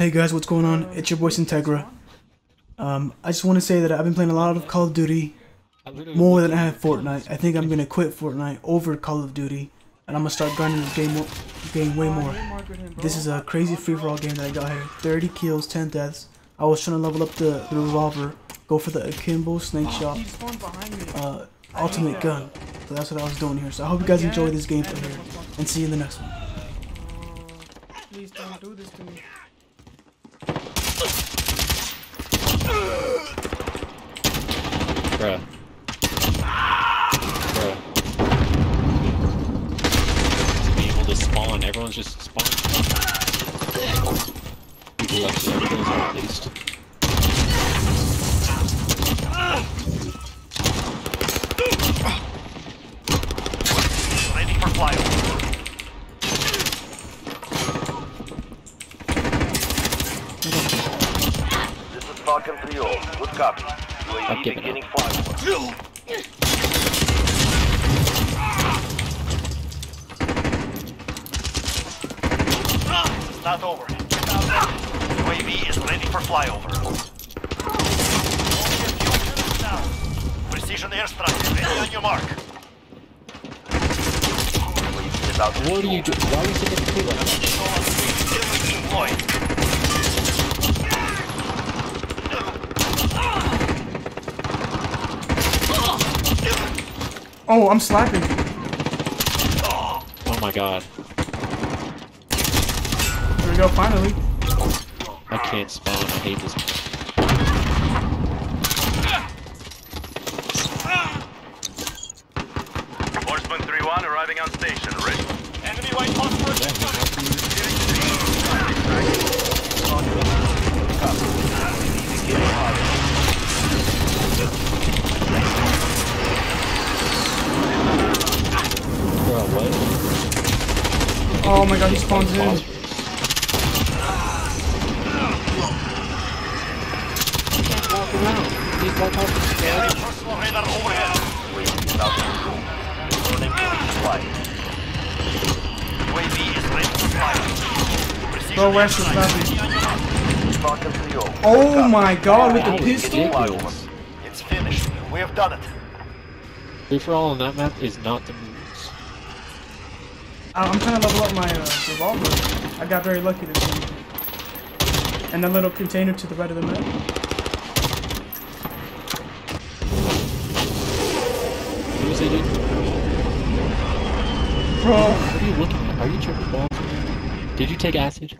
Hey guys, what's going on? It's your boy Sintegra. Um, I just want to say that I've been playing a lot of Call of Duty more than I have Fortnite. I think I'm gonna quit Fortnite over Call of Duty, and I'm gonna start grinding the game, game way more. This is a crazy free-for-all game that I got here. 30 kills, 10 deaths. I was trying to level up the, the revolver, go for the akimbo, snakeshot, uh, ultimate gun. So that's what I was doing here. So I hope you guys enjoy this gameplay here, and see you in the next one. Please don't do this to me. Bruh. Bruh. To be able to spawn, everyone's just spawning. People actually have kills at least. Ready for flyover. This is Falcon 3 Good copy. I'll UAV give it beginning flyover. It's not over. UAV is ready for flyover. Precision airstrike ready on your mark. UAV is out to What are you doing? Why are you sitting in the table? Oh, I'm slapping. Oh my god. There we go, finally. I can't spawn. I hate this. Horseman 3-1 arriving on station. Ready. Enemy white phosphorus. Bro, what? Oh my god, he spawns in. Walk around. He's walk out the scared. Personal radar overhead. UAV is out to room. Returning to flight. UAV is ready to fly. Precision Bro, Oh where's the airstrike slapping? ready on your mark. Falcon 3 Oh my god, with the pistol? ridiculous. It's finished. We have done it. Free for all on that map is not the moves. I'm trying to level up my uh, revolver. I got very lucky this game. And that little container to the right of the map. Who's it? Bro, What are you looking at? Are you tripping balls? Did you take acid?